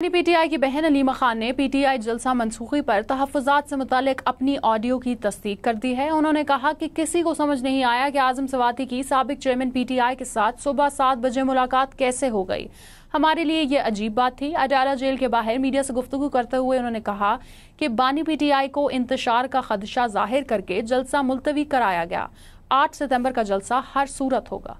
PTI की बहन अलीमा खान ने पीटीआई जलसा मनसूखी पर तहफात से मुतल अपनी ऑडियो की तस्दीक कर दी है। उन्होंने कहा कि किसी को समझ नहीं आया कि आज़म सवाती की सबक चेयरमैन पीटीआई के साथ सुबह सात बजे मुलाकात कैसे हो गई। हमारे लिए ये अजीब बात थी। अडारा जेल के बाहर मीडिया से गुफ्तु करते हुए उन्होंने कहा कि बानी पीटीआई को इंतशार का खदशा ज़ाहिर करके जलसा मुलतवी कराया गया। आठ सितंबर का जलसा हर सूरत होगा।